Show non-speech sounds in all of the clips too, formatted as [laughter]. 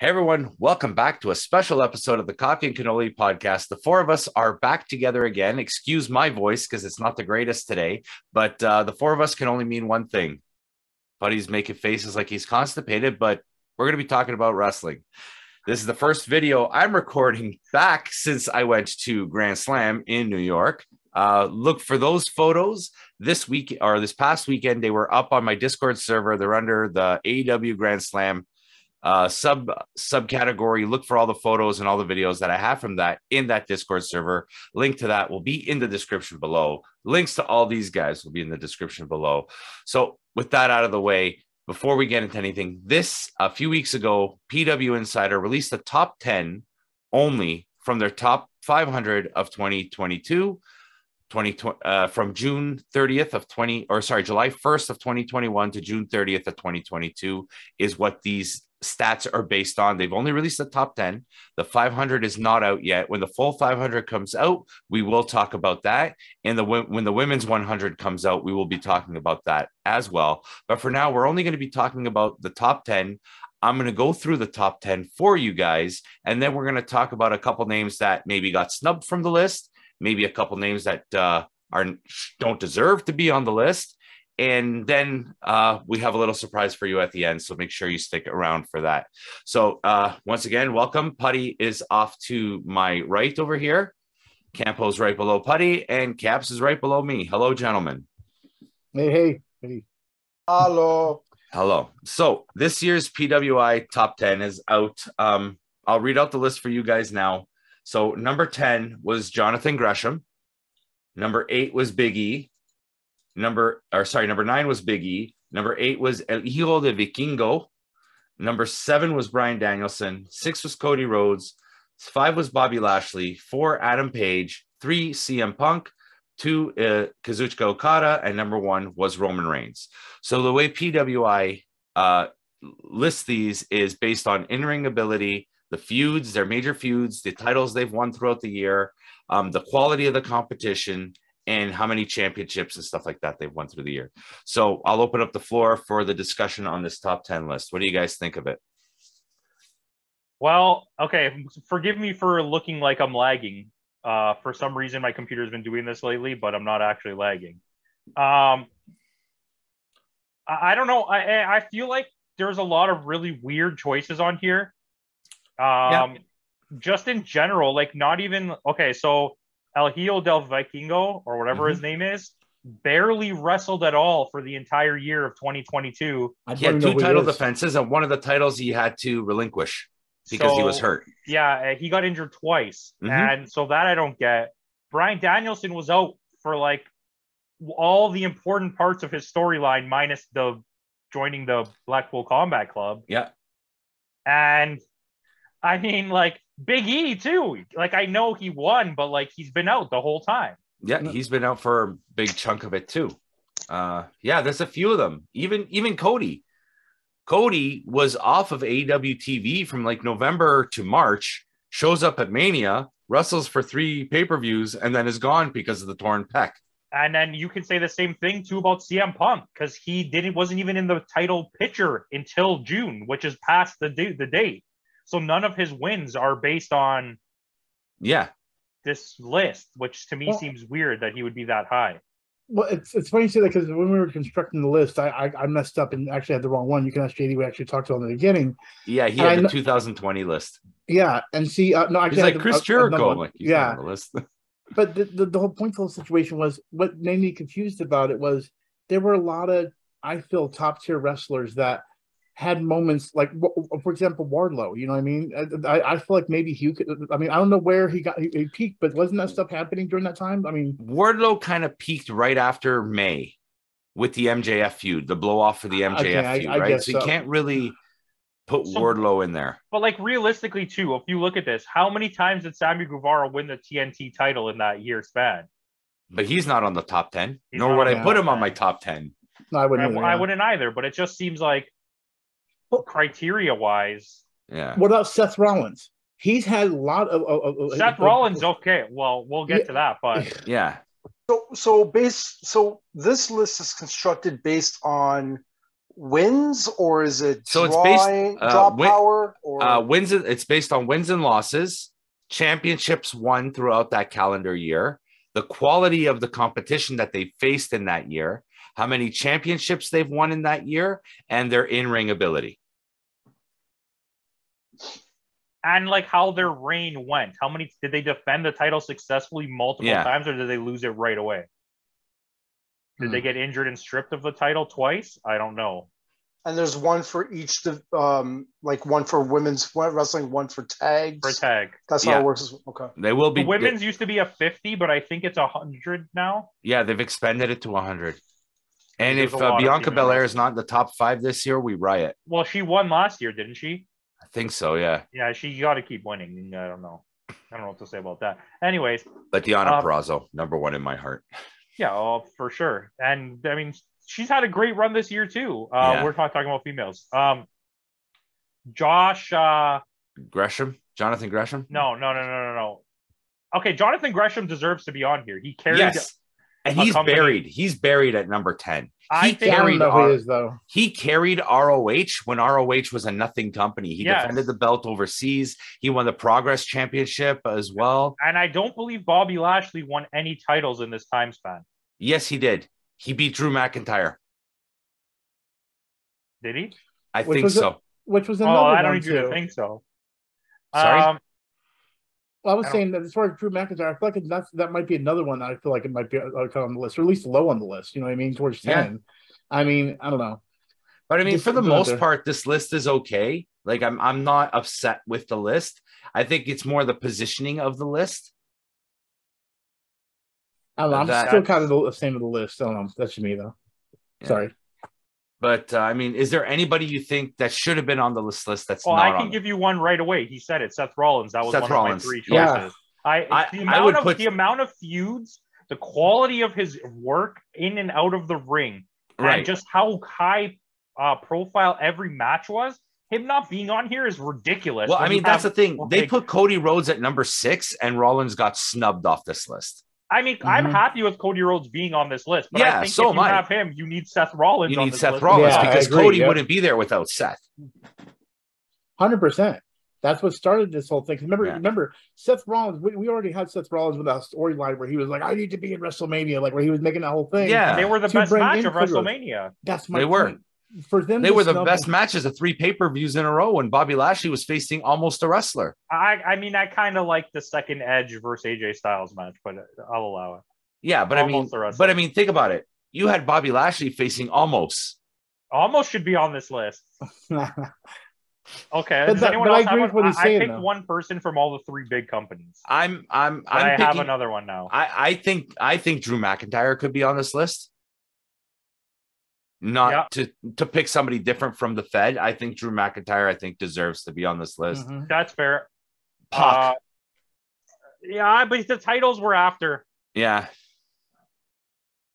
Hey everyone, welcome back to a special episode of the Coffee and Cannoli podcast. The four of us are back together again. Excuse my voice because it's not the greatest today, but uh, the four of us can only mean one thing. Buddy's making faces like he's constipated, but we're going to be talking about wrestling. This is the first video I'm recording back since I went to Grand Slam in New York. Uh, look for those photos this week or this past weekend. They were up on my Discord server. They're under the AEW Grand Slam uh, sub subcategory. Look for all the photos and all the videos that I have from that in that Discord server. Link to that will be in the description below. Links to all these guys will be in the description below. So, with that out of the way, before we get into anything, this a few weeks ago, PW Insider released the top 10 only from their top 500 of 2022. 20, uh, from June 30th of 20 or sorry July 1st of 2021 to June 30th of 2022 is what these stats are based on. They've only released the top 10. The 500 is not out yet. When the full 500 comes out, we will talk about that. And the when the women's 100 comes out, we will be talking about that as well. But for now, we're only going to be talking about the top 10. I'm going to go through the top 10 for you guys. And then we're going to talk about a couple names that maybe got snubbed from the list, maybe a couple names that uh, are don't deserve to be on the list and then uh, we have a little surprise for you at the end. So make sure you stick around for that. So uh, once again, welcome. Putty is off to my right over here. Campo's right below Putty, and Caps is right below me. Hello, gentlemen. Hey, hey, hey. Hello. Hello. So this year's PWI top 10 is out. Um, I'll read out the list for you guys now. So number 10 was Jonathan Gresham. Number eight was Big E. Number, or sorry, number nine was Big E. Number eight was El Hijo del Vikingo. Number seven was Bryan Danielson. Six was Cody Rhodes. Five was Bobby Lashley. Four, Adam Page. Three, CM Punk. Two, uh, Kazuchika Okada. And number one was Roman Reigns. So the way PWI uh, lists these is based on in ring ability, the feuds, their major feuds, the titles they've won throughout the year, um, the quality of the competition, and how many championships and stuff like that they've won through the year. So I'll open up the floor for the discussion on this top 10 list. What do you guys think of it? Well, okay, forgive me for looking like I'm lagging. Uh, for some reason, my computer's been doing this lately, but I'm not actually lagging. Um, I, I don't know. I I feel like there's a lot of really weird choices on here. Um, yeah. just in general, like not even okay. So El Hijo del Vikingo, or whatever mm-hmm. his name is, barely wrestled at all for the entire year of 2022. He had two title defenses, and one of the titles he had to relinquish because so, he was hurt. Yeah, he got injured twice. Mm-hmm. And so that I don't get. Bryan Danielson was out for like all the important parts of his storyline, minus the joining the Blackpool Combat Club. Yeah. And I mean, like, Big E too. Like I know he won, but like he's been out the whole time. Yeah, he's been out for a big chunk of it too. Uh yeah, there's a few of them. Even even Cody. Cody was off of AEW TV from like November to March, shows up at Mania, wrestles for three pay-per-views, and then is gone because of the torn pec. And then you can say the same thing too about CM Punk because he didn't wasn't even in the title picture until June, which is past the date the date. So none of his wins are based on yeah this list, which to me well, seems weird that he would be that high. Well, it's it's funny you say that because when we were constructing the list, I, I, I messed up and actually had the wrong one. You can ask JD. We actually talked about in the beginning. Yeah, he had the 2020 list. Yeah, and see, uh, no, I He's like Chris uh, Jericho. Like yeah, the list. [laughs] but the, the, the whole point of the situation was what made me confused about it was there were a lot of I feel top tier wrestlers that had moments like, for example, Wardlow. You know what I mean? I, I feel like maybe he could. I mean, I don't know where he got he, he peaked, but wasn't that stuff happening during that time? I mean, Wardlow kind of peaked right after May with the MJF feud, the blow off for the MJF okay, feud, I, I right? So, so you can't really put so, Wardlow in there. But like realistically, too, if you look at this, how many times did Sammy Guevara win the TNT title in that year span? But he's not on the top ten. He's nor would I put him 10. on my top ten. No, I wouldn't. I, either, I wouldn't either. But it just seems like criteria wise. Yeah. What about Seth Rollins? He's had a lot of. of, of Seth of, Rollins, okay. Well, we'll get yeah. to that, but [laughs] yeah. So, so base. So this list is constructed based on wins or is it So it's based, uh, draw win- power or Uh, wins. It's based on wins and losses, championships won throughout that calendar year, the quality of the competition that they faced in that year, how many championships they've won in that year, and their in-ring ability. And like how their reign went. How many did they defend the title successfully multiple Yeah. times, or did they lose it right away? Did Hmm. they get injured and stripped of the title twice? I don't know. and there's one for each div- um like one for women's wrestling, one for tags. For tag, That's how it works. Okay. They will the be women's used to be a fifty, but I think it's a hundred now. Yeah, they've expanded it to 100. And if uh, Bianca Belair is not in the top five this year, we riot. Well, she won last year, didn't she? Think so, yeah. Yeah, she got to keep winning. I don't know. I don't know what to say about that. Anyways, But Deonna Um, Purrazzo, number one in my heart. yeah, oh, for sure. And I mean, she's had a great run this year too. Uh, Yeah. We're not talking about females. Um, Josh. Uh, Gresham, Jonathan Gresham. no, no, no, no, no, no. Okay, Jonathan Gresham deserves to be on here. He carried. Yes. And he's company- buried. He's buried at number 10. I He think I carried know who our- he is though. He carried ROH when ROH was a nothing company. He Yes. defended the belt overseas. He won the Progress Championship as well. and I don't believe Bobby Lashley won any titles in this time span. Yes, he did. He beat Drew McIntyre. Did he? I Which think was it? so. Which was another. Oh, another I don't even too. think so. Sorry? Um, Well, I was I saying that as far as Drew McIntyre, I feel like that's that might be another one that I feel like it might be uh, kind of on the list, or at least low on the list. You know what I mean? Towards Yeah. ten. I mean, I don't know. But I mean, Just for the put it out most there. part, this list is okay. Like I'm I'm not upset with the list. I think it's more the positioning of the list. I don't know. I'm still kind of the same with the list. I don't know. That's just me though. Yeah. Sorry. But uh, I mean, is there anybody you think that should have been on the list list that's well, not I can on? give you one right away. He said it. Seth Rollins. That was Seth one Rollins. of my three choices. Yeah. I, I- the I amount would of put- the amount of feuds, the quality of his work in and out of the ring, right. and just how high uh, profile every match was. Him not being on here is ridiculous. well, I When you mean, that's have- the thing. They put Cody Rhodes at number six, and Rollins got snubbed off this list. I mean, I'm Mhm. happy with Cody Rhodes being on this list, but Yeah, I think so if am you I. have him, you need Seth Rollins. You on need this Seth list. Rollins Yeah, because agree, Cody yeah. wouldn't be there without Seth. Hundred percent. That's what started this whole thing. Remember, Yeah. remember Seth Rollins. We, we already had Seth Rollins with a storyline where he was like, "I need to be in WrestleMania," like where he was making that whole thing. Yeah. They were the best match of Cody Rhodes. WrestleMania. that's my They were. Point. For them, They were the best him- matches of three pay per views in a row when Bobby Lashley was facing almost a wrestler. I, I mean, I kind of like the second Edge versus AJ Styles match, but I'll allow it. Yeah, but I mean, Almost a wrestler. but I mean, think about it. You had Bobby Lashley facing almost. Almost should be on this list. [laughs] Okay. But Does that- anyone but I else have agree one? with what he's I, saying, I picked though. one person from all the three big companies. I'm, I'm, I'm I have another one now. I, I think, I think Drew McIntyre could be on this list. Not to to pick somebody different from the Fed. I think Drew McIntyre. I think deserves to be on this list. Mhm. That's fair. Pac. Uh, yeah, but the titles were after. Yeah,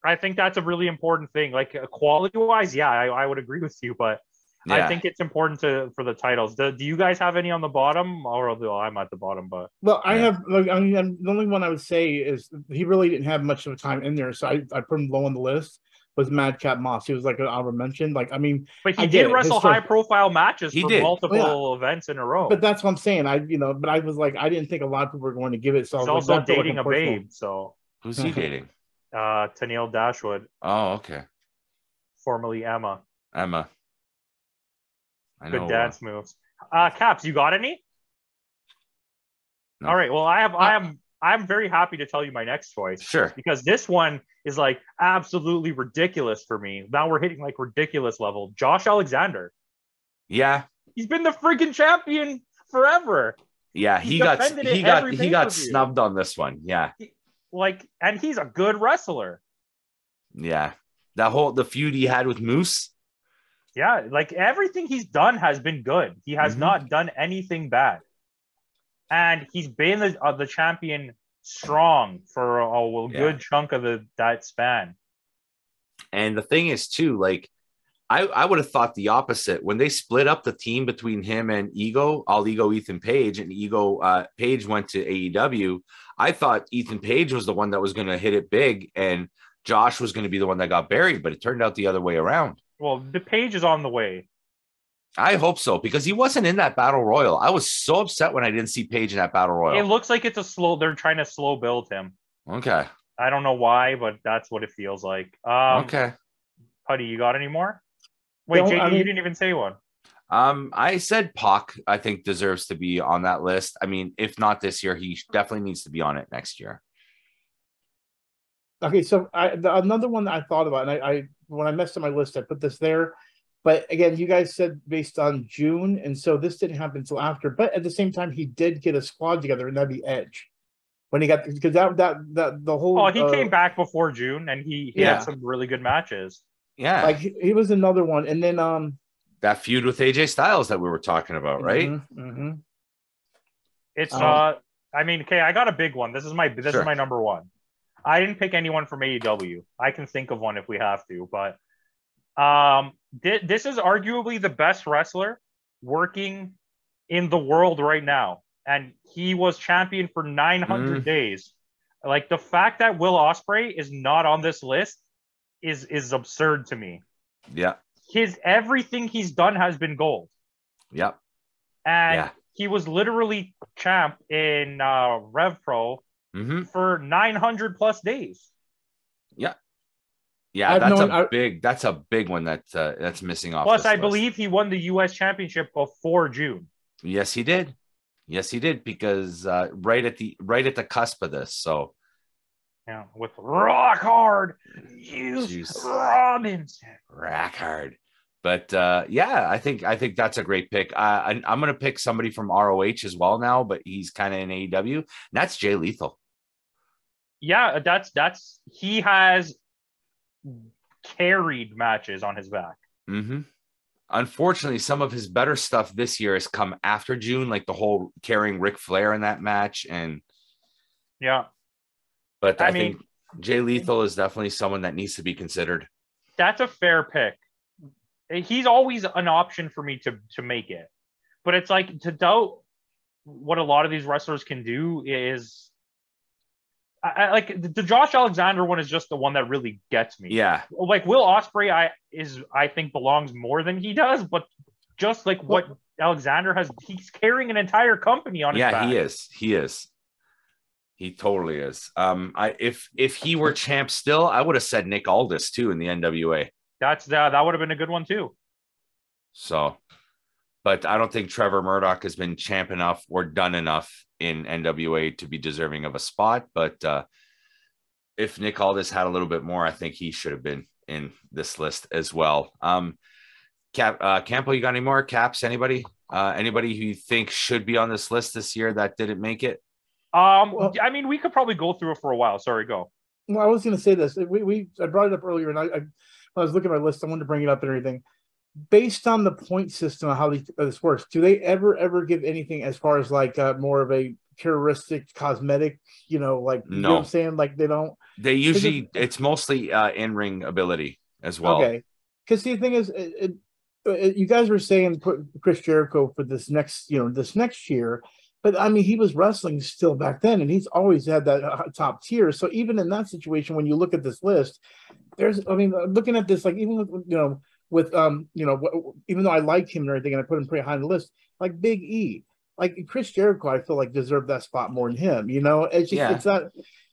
I think that's a really important thing. Like quality wise, yeah, I, I would agree with you, but yeah. I think it's important to for the titles. Do, do you guys have any on the bottom? Or although I'm at the bottom, but Well, I Yeah. have. Like, I mean, the only one I would say is he really didn't have much of a time in there, so I, I put him low on the list. Was Madcap Moss? He was like an honorable mention. Like, I mean, but he I did get it. wrestle high profile matches He for did. multiple events in a row. but that's what I'm saying. I, you know, but I was like, I didn't think a lot of people were going to give it. So I He's was also like dating a personal- babe, so Who's he [laughs] dating? uh Tennille Dashwood, Oh, okay. formerly Emma. Emma. I Good know. uh, dance moves. Uh Caps, you got any? No. All right. Well, I have I am I'm very happy to tell you my next choice. Sure. because this one is like absolutely ridiculous for me. Now we're hitting like ridiculous level. Josh Alexander. Yeah. He's been the freaking champion forever. Yeah. He He got he got he got snubbed on this one. Yeah. Like, and he's a good wrestler. Yeah. That whole the feud he had with Moose. Yeah, like everything he's done has been good. He has Mhm. not done anything bad, and he's been the uh, the champion strong for a, a Yeah. good chunk of the that span. And the thing is, too, like I, I would have thought the opposite when they split up the team between him and Ego, all Ego Ethan Page, and Ego uh, Page went to AEW. I thought Ethan Page was the one that was going to hit it big, and Josh was going to be the one that got buried, but it turned out the other way around. Well, the page is on the way. I hope so because he wasn't in that battle royal. I was so upset when I didn't see Page in that battle royal. It looks like it's a slow. They're trying to slow build him. Okay. I don't know why, but that's what it feels like. Um, okay. Putty, you got any more? Wait, No, JD, I you didn't even say one. Um, I said Pac, I think deserves to be on that list. I mean, if not this year, he definitely needs to be on it next year. Okay, so I the, another one that I thought about, and I, I when I messed up my list, I put this there. But again, you guys said based on June, and so this didn't happen until after. But at the same time, he did get a squad together, and that'd be Edge when he got because that that that the whole. Oh, he uh, came back before June, and he, he Yeah. had some really good matches. Yeah. Like he, he was another one, and then um. that feud with AJ Styles that we were talking about, right? mhm, mhm. It's Um, uh, I mean, okay, I got a big one. This is my this Sure. is my number one. I didn't pick anyone from AEW. I can think of one if we have to, but um, thi- this is arguably the best wrestler working in the world right now, and he was champion for 900 Mm. days. Like the fact that Will Ospreay is not on this list is is absurd to me. Yeah. His everything he's done has been gold. Yep. and Yeah. he was literally champ in uh, Rev Pro hmm for 900 plus days. Yeah, I've that's known- a I- big that's a big one that uh, that's missing off. Plus, I list. believe he won the U.S. championship before June. Yes, he did. Yes, he did because uh, right at the right at the cusp of this. So Yeah, with rock hard, use Jeez. Robinson. rack hard. But uh, yeah, I think I think that's a great pick. Uh, I, I'm going to pick somebody from ROH as well now, but he's kind of in AEW. And that's Jay Lethal. Yeah, that's that's he has carried matches on his back. Mm-hmm. Unfortunately, some of his better stuff this year has come after June, like the whole carrying Ric Flair in that match. And Yeah, but I, I mean- think Jay Lethal is definitely someone that needs to be considered. that's a fair pick. He's always an option for me to to make it, but it's like to doubt what a lot of these wrestlers can do is. I, like the, Josh Alexander one is just the one that really gets me. Yeah, like Will Ospreay, I is I think belongs more than he does, but just like what Alexander has, he's carrying an entire company on his yeah, back. he is. He is. He totally is. Um, I if if he were champ still, I would have said Nick Aldis too in the NWA. That's uh, that would have been a good one too. So, but I don't think Trevor Murdoch has been champ enough or done enough in NWA to be deserving of a spot. But uh, if Nick Aldis had a little bit more, I think he should have been in this list as well. Um, Cap, uh, Campo, you got any more caps? Anybody? Uh, anybody who you think should be on this list this year that didn't make it? Um, Well- I mean, we could probably go through it for a while. Sorry, go. Well, I was going to say this. We, we I brought it up earlier, and I, I when I was looking at my list, I wanted to bring it up and everything. Based on the point system of how these, this works, do they ever ever give anything as far as like uh, more of a heuristic cosmetic? You know, like you know what I'm saying? Like they don't. They usually it's mostly uh, in ring ability as well. Okay, because the thing is, it, it, you guys were saying put Chris Jericho for this next, you know, this next year, but I mean, he was wrestling still back then, and he's always had that uh, top tier. So even in that situation, when you look at this list, there's, I mean, looking at this, like even you know, with um, you know, even though I liked him and everything, and I put him pretty high on the list, like Big E. Like Chris Jericho, I feel like deserved that spot more than him. You know, it's just Yeah. it's not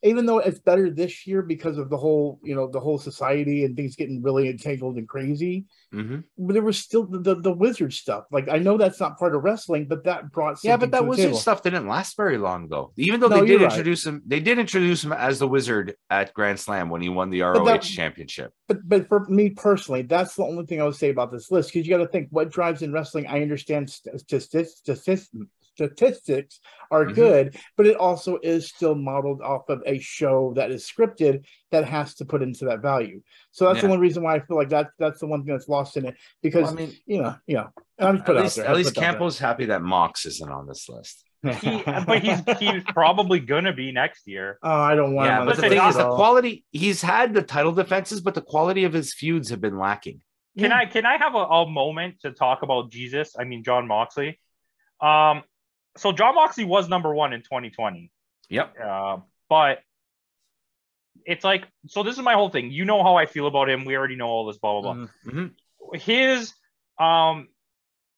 even though it's better this year because of the whole, you know, the whole society and things getting really entangled and crazy. hmm But there was still the, the, the wizard stuff. Like I know that's not part of wrestling, but that brought Yeah, but that wizard table. stuff didn't last very long though. Even though No, they did you're right. introduce him, they did introduce him as the wizard at Grand Slam when he won the ROH that- championship. But but for me personally, that's the only thing I would say about this list because you got to think what drives in wrestling. I understand st- statistics, statistics, statistics are Mhm. good, but it also is still modeled off of a show that is scripted that has to put into that value. So that's the Yeah. only reason why I feel like that that's the one thing that's lost in it because Well, I mean, you know you know. and I'm at put it out least, there. at least put there. Campo's happy that Mox isn't on this list. [laughs] He, but he's he's probably gonna be next year. Oh, I don't want. Yeah, him on but the thing is, the quality he's had the title defenses, but the quality of his feuds have been lacking. Can Yeah. I can I have a, a moment to talk about Jesus? I mean Jon Moxley. Um, so Jon Moxley was number one in 2020. Yep. Uh, but it's like so. This is my whole thing. You know how I feel about him. We already know all this. Blah blah blah. Mhm. Mhm. his um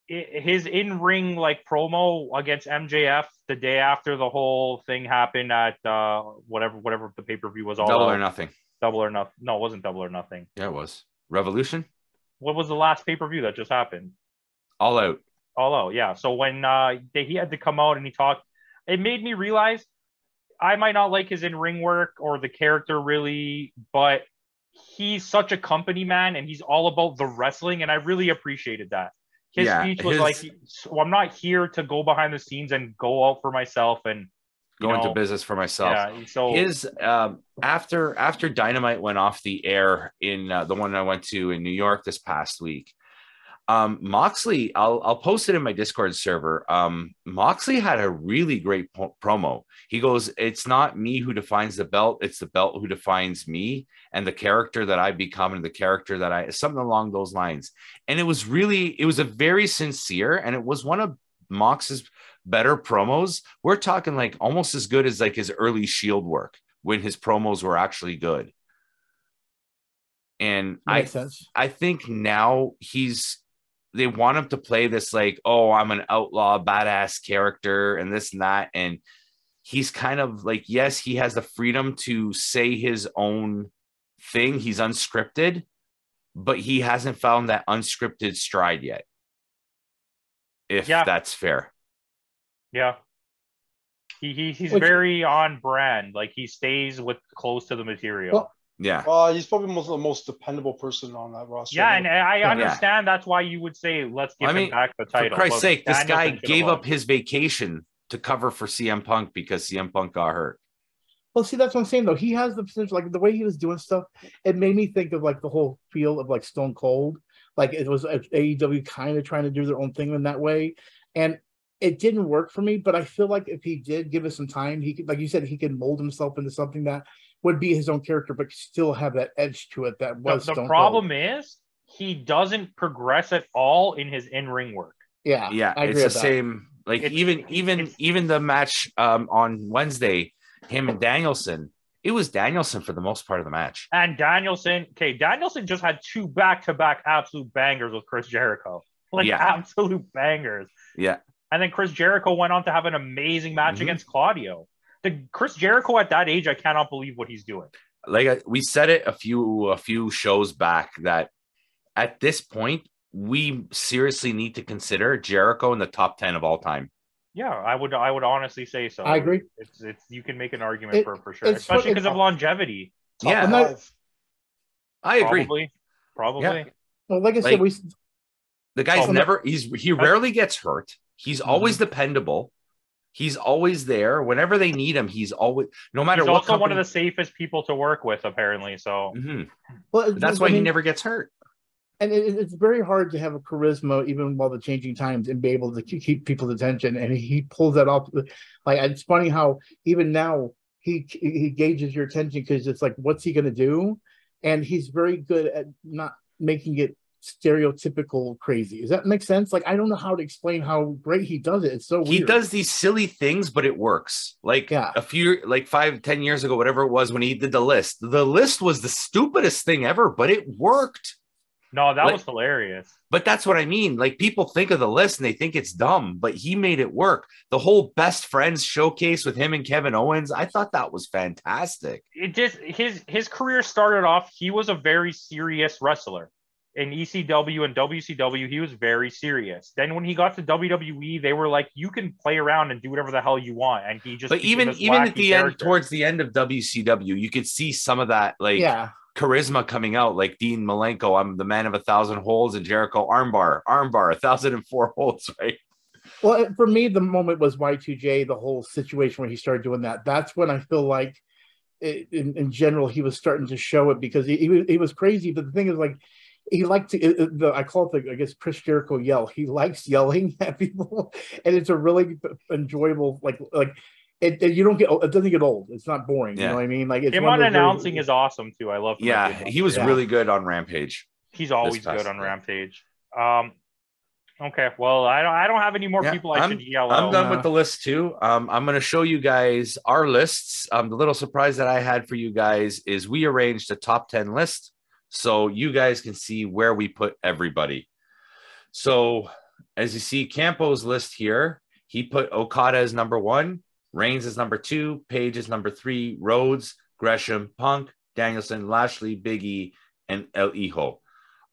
his in-ring like promo against MJF the day after the whole thing happened at uh whatever whatever the pay-per-view was all Double or nothing. double or nothing. No, it wasn't double or nothing. Yeah, it was. Revolution? What was the last pay-per-view that just happened? All out. Out, yeah. So when uh they, he had to come out and he talked, it made me realize I might not like his in-ring work or the character really, but he's such a company man and he's all about the wrestling, and I really appreciated that. His Yeah, speech was his- like, so "I'm not here to go behind the scenes and go out for myself and Go into business for myself. Yeah, so his um after after dynamite went off the air in uh, the one i went to in new york this past week um moxley i'll i'll post it in my discord server. Um moxley had a really great po- promo. He goes it's not me who defines the belt it's the belt who defines me and the character that i become and the character that i something along those lines. And it was really it was a very sincere and it was one of mox's better promos. We're talking like almost as good as like his early shield work when his promos were actually good. And i sense. i think now he's they want him to play this like oh i'm an outlaw badass character and this and that and he's kind of like yes he has the freedom to say his own thing he's unscripted but he hasn't found that unscripted stride yet if Yeah. that's fair yeah. He, he he's Which- very on brand. Like he stays with close to the material. Well, yeah Uh, he's probably most, the most dependable person on that roster. Yeah, and I Yeah. understand that's why you would say let's give I mean, him back the title. For. Christ's sake, this Danielson guy gave up his vacation to cover for CM Punk because CM Punk got hurt. Well, see, that's what I'm saying though. He has the potential, like the way he was doing stuff. It made me think of like the whole feel of like Stone Cold. Like it was uh, AEW kind of trying to do their own thing in that way, and it didn't work for me. But I feel like if he did give it some time, he could, like you said, he could mold himself into something that would be his own character, but still have that edge to it that was. the Stone problem Cold. is he doesn't progress at all in his in-ring work. yeah, Yeah, I it's the with that. same. Like It's- even even even the match um, on Wednesday, him and Danielson. It was Danielson for the most part of the match. And Danielson, okay, Danielson just had two back-to-back absolute bangers with Chris Jericho. [laughs] Like Yeah. absolute bangers. Yeah. And then Chris Jericho went on to have an amazing match Mhm. against Claudio. The Chris Jericho at that age, I cannot believe what he's doing. Like I- we said it a few a few shows back that at this point we seriously need to consider Jericho in the top ten of all time. Yeah, I would I would honestly say so. I agree. It's it's you can make an argument It- for for sure, especially because of uh, longevity. Yeah. I'm five. I agree. Probably. Probably. Well, like I Like- said, we The guy's Oh, never he's he rarely gets hurt. He's always mm-hmm. dependable. He's always there. Whenever they need him, he's always no matter He's what. also one of the safest people to work with, apparently. So Mhm. well, That's I why he never gets hurt. and it, it's very hard to have a charisma even while the changing times and be able to keep, keep people's attention and he pulls that off like it's funny how even now he he gauges your attention because it's like what's he going to do and he's very good at not making it stereotypical crazy does that make sense like i don't know how to explain how great he does it it's so He weird. does these silly things, but it works. Like Yeah. a few, like five, ten years ago, whatever it was, when he did the list. The list was the stupidest thing ever, but it worked. no, that Like- was hilarious. But that's what I mean. Like people think of the list and they think it's dumb, but he made it work. The whole best friends showcase with him and Kevin Owens, I thought that was fantastic. It just his his career started off. He was a very serious wrestler. In ECW and WCW, he was very serious. Then when he got to WWE, they were like, "You can play around and do whatever the hell you want," and he just. But even even at wacky the end, towards the end of WCW, you could see some of that like yeah charisma coming out, like Dean Malenko. I'm the man of a thousand holes, and Jericho armbar, armbar, a thousand and four [laughs] holes, right? Well, for me, the moment was Y2J, the whole situation where he started doing that. That's when I feel like, i- in, in general, he was starting to show it because he, he, was, he was crazy. But the thing is, like, he liked to, it- it- the, I call it the, I guess, Chris Jericho yell. He likes yelling [laughs] at people, and it's a really enjoyable, like, like, it, it- you don't get, it doesn't get old. It's not boring. You know what I mean? Like, it's him on of those very- announcing is awesome too. I love. him Yeah, he was Yeah. really good on Rampage. He's always good on. Rampage. Um, okay, well, I don't. I don't have any more Yeah, people. I I'm- should yell I'm out. done Uh, with the list too. Um, I'm going to show you guys our lists. Um, the little surprise that I had for you guys is we arranged a top 10 list. So you guys can see where we put everybody. So as you see, Campo's list here, he put Okada as number one, Reigns as number two, Page as number three, Rhodes, Gresham, Punk, Danielson, Lashley, Biggie, and El Hijo.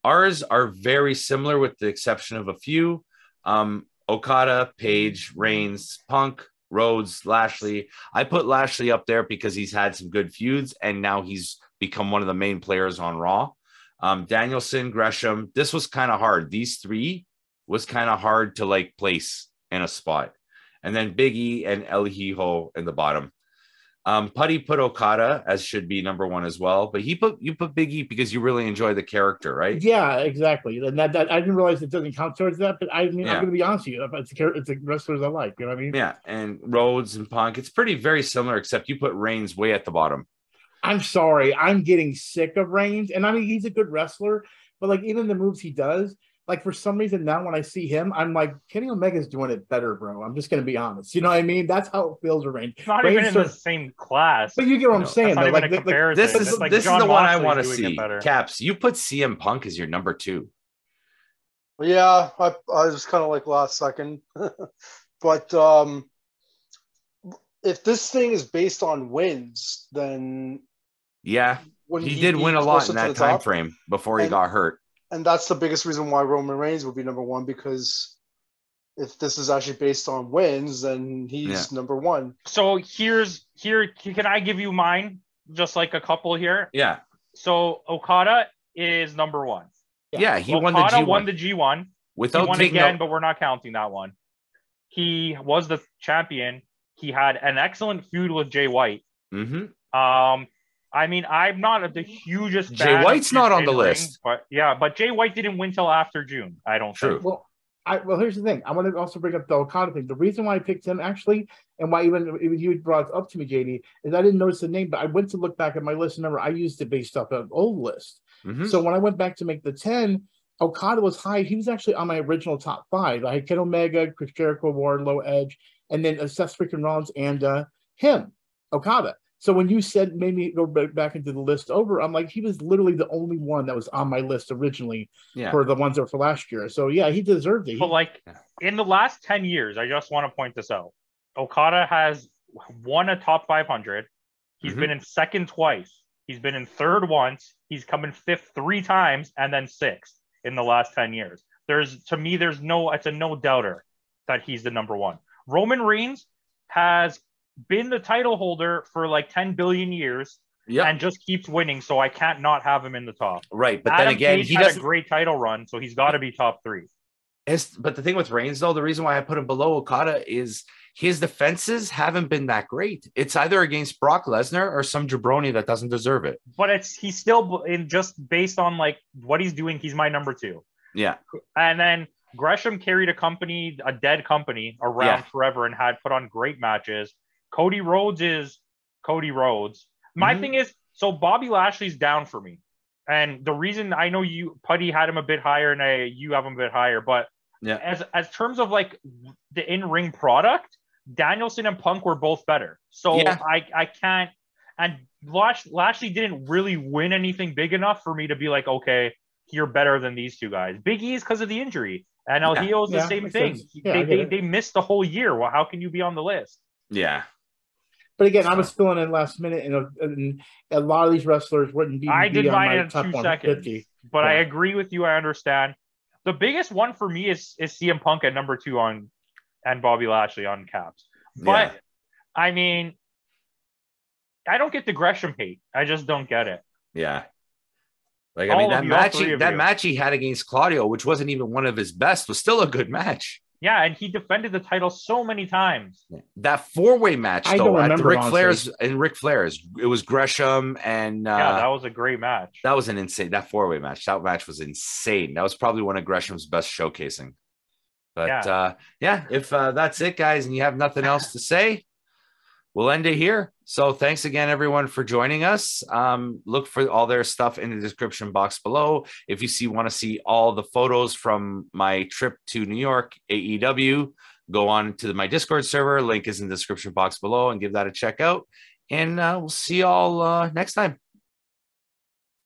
Ours are very similar with the exception of a few. Um, Okada, Page, Reigns, Punk, Rhodes, Lashley. I put Lashley up there because he's had some good feuds and now he's become one of the main players on Raw. Um, Danielson, Gresham. This was kind of hard. These three was kind of hard to like place in a spot. And then Biggie and El Hijo in the bottom. Um, Putty put Okada as should be number one as well, but he put you put Biggie because you really enjoy the character, right? Yeah, exactly. And that, that I didn't realize it doesn't count towards that, but I mean, Yeah. I'm going to be honest with you. It's a, it's a wrestlers I like. You know what I mean? Yeah, and Rhodes and Punk. It's pretty very similar, except you put Reigns way at the bottom. I'm sorry, I'm getting sick of Reigns, and I mean he's a good wrestler, but like even the moves he does, like for some reason now when I see him, I'm like Kenny Omega's doing it better, bro. I'm just gonna be honest. You know what I mean? That's how it feels with Reigns. It's not even Reigns in the same class. But you get what I'm saying, not though. even Like, a like, comparison. This is like this John is the one I want to see. Caps, you put CM Punk as your number two. Yeah, I, I was kind of like last second, [laughs] but um, if this thing is based on wins, then Yeah, when he did win a lot in that time frame before he got hurt. And that's the biggest reason why Roman Reigns would be number one because if this is actually based on wins, then he's number one. So here's here. Can I give you mine? Just like a couple here. Yeah, So Okada is number one. yeah, he Okada won the G won one the G1. Without He won again, out- but we're not counting that one. He was the champion. He had an excellent feud with Jay White. Mhm. Um, I mean, I'm not of the hugest. Jay White's not on the list. but yeah, but Jay White didn't win till after June. I don't True. think. Well, I well here's the thing. I want to also bring up the Okada thing. The reason why I picked him actually, and why even even you brought it up to me, JD, is I didn't notice the name, but I went to look back at my list. and Remember, I used it based off of an old list. Mhm. So when I went back to make the 10, Okada was high. He was actually on my original top five. I had Ken Omega, Chris Jericho, Wardlow, Edge, and then Seth freaking Rollins and uh, him, Okada. So when you said made me go back into the list over, I'm like, he was literally the only one that was on my list originally Yeah, for the ones that were for last year. So yeah, he deserved it. But like in the last 10 years, I just want to point this out. Okada has won a top 500. He's Mhm. been in second twice. He's been in third once. He's come in fifth three times and then sixth in the last 10 years. There's to me, there's no, it's a no doubter that he's the number one. Roman Reigns has been the title holder for like 10 billion years yeah, and just keeps winning. So I can't not have him in the top. right. But Adam then again, Page he doesn't. a great title run, so he's got to be top three. His, but the thing with Reigns, though, the reason why I put him below Okada is his defenses haven't been that great. It's either against Brock Lesnar or some jabroni that doesn't deserve it. but it's he's still in just based on like what he's doing. He's my number two, Yeah, and then Gresham carried a company, a dead company, around Yeah. forever and had put on great matches. Cody Rhodes is Cody Rhodes. My Mhm. thing is, so Bobby Lashley's down for me, and the reason I know you Putty had him a bit higher and I, you have him a bit higher, but Yeah. as as terms of like the in ring product, Danielson and Punk were both better. So Yeah. I I can't. And Lash, Lashley didn't really win anything big enough for me to be like, okay, you're better than these two guys. Big E is because of the injury, and El Yeah. Hijo's the Yeah, same thing. They, they, they missed the whole year. Well, how can you be on the list? yeah, but again, I was filling in last minute, and, uh, and a lot of these wrestlers wouldn't be. I did on mine my in two seconds, but I agree with you. I understand. The biggest one for me is is CM Punk at number two on, and Bobby Lashley on caps. But Yeah. I mean, I don't get the Gresham hate. I just don't get it. yeah. Like I All mean, that you, match, he, that you. match he had against Claudio, which wasn't even one of his best, was still a good match. Yeah, and he defended the title so many times. That four way match, I though, don't at the Ric. Flair's and Ric Flair's, it was Gresham and uh, yeah, that was a great match. That was an insane that four way match. That match was insane. That was probably one of Gresham's best showcasing. But Yeah. uh yeah, if uh, that's it, guys, and you have nothing else to say, we'll end it here. So thanks again, everyone, for joining us. Um, look for all their stuff in the description box below. If you see want to see all the photos from my trip to New York, AEW, go on to my Discord server. Link is in the description box below and give that a check out. And uh, we'll see y'all uh, next time.